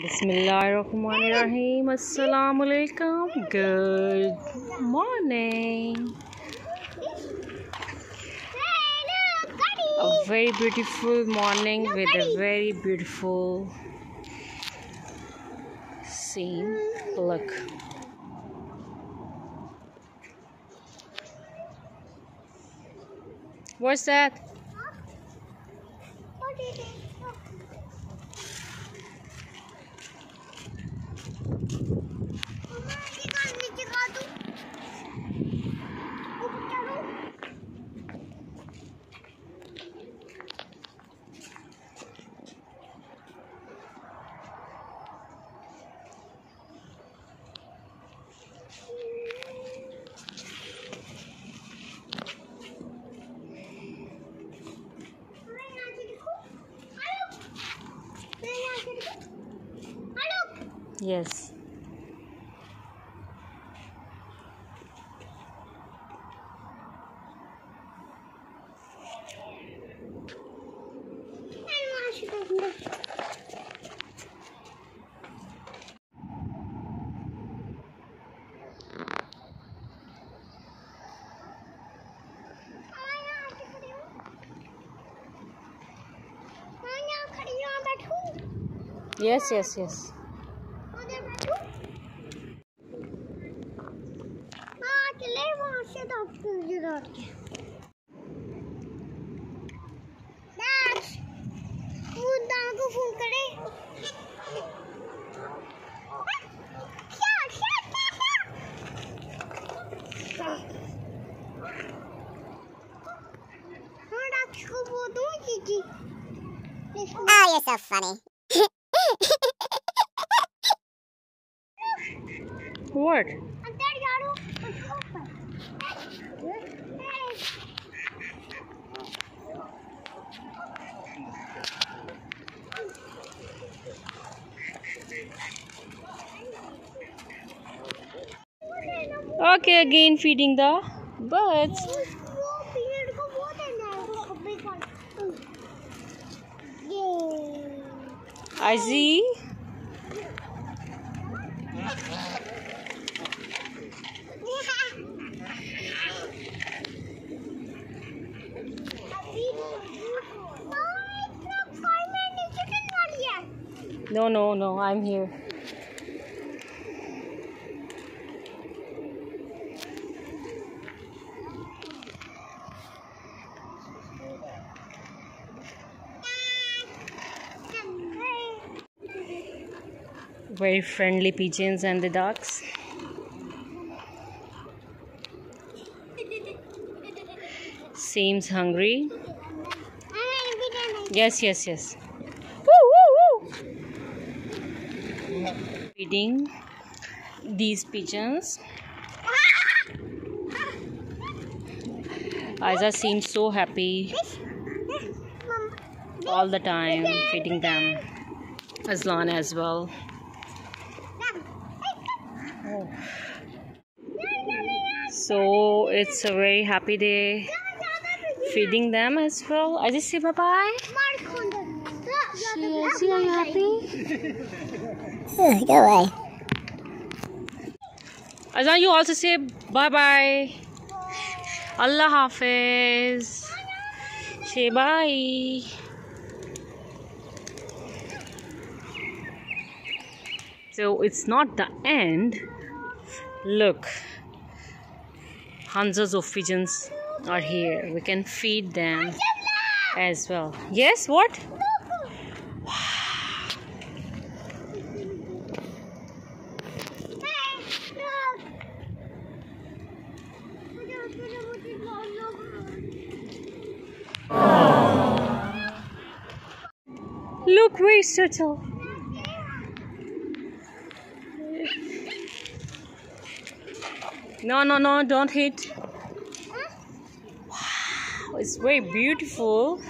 Bismillahirrahmanirrahim. Assalamu alaikum. Good morning. A very beautiful morning with a very beautiful scene. Look. What's that? Yes. Yes, yes, yes. Oh, you're so funny. what? Okay, again feeding the birds. Izzy. No, no, no, I'm here. Very friendly pigeons and the ducks. Seems hungry. Yes, yes, yes. Woo, woo, woo. Feeding these pigeons. Isa seems so happy all the time feeding them. Aslan as well. So it's a very happy day feeding them as well. I just say bye bye. See, are you happy? Go away. Azan, you also say bye bye. Allah Hafiz. Say bye. So it's not the end. Look, hundreds of pigeons are here. We can feed them as well. Yes, what? Look, where's turtle? No, no, no, don't hit. Wow, it's very beautiful.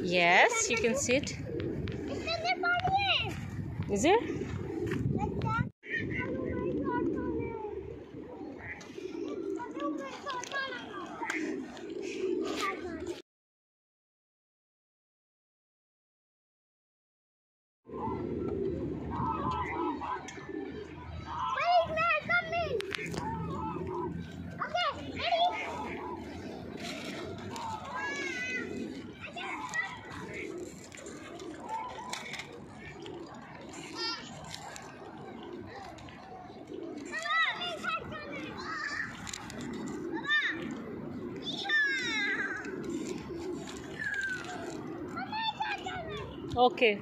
Yes, you can sit. Is it? Okay.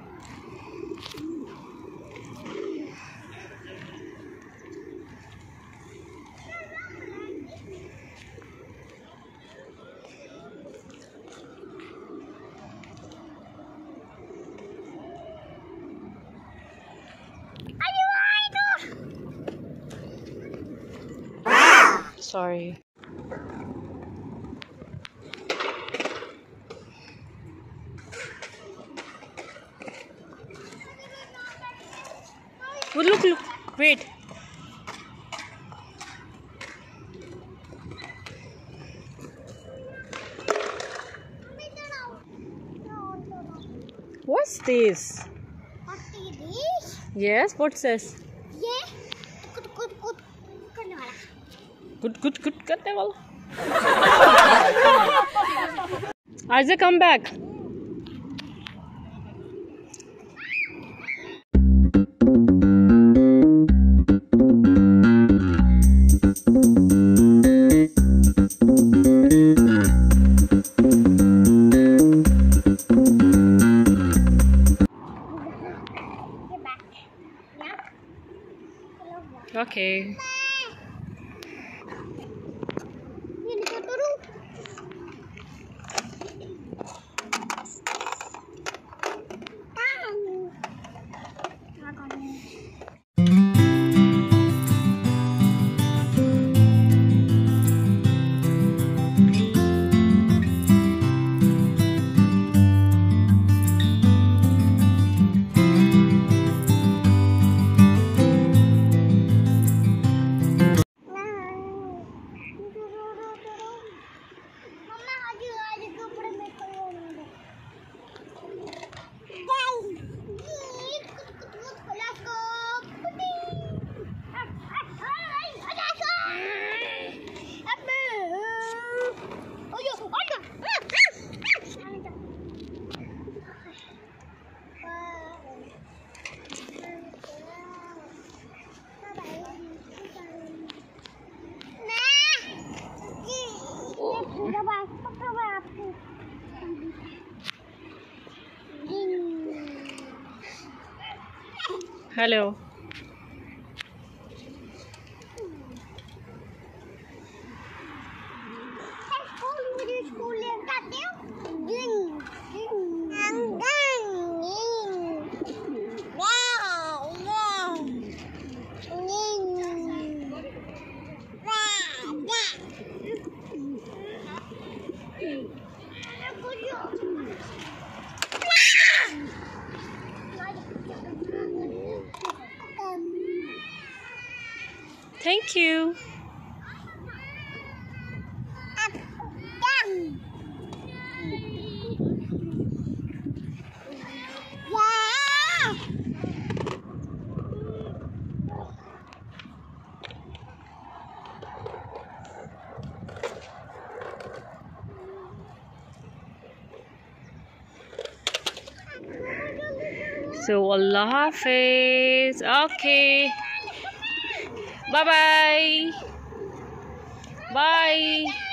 Sorry. Oh, look, look. Wait. What's this? What's yes, what's this? Yes. Good, good, good. Good, good, good. Good, good. Isaac, come back. Hello. Thank you. Yeah. So Allah Hafiz. Okay. Bye bye. Bye.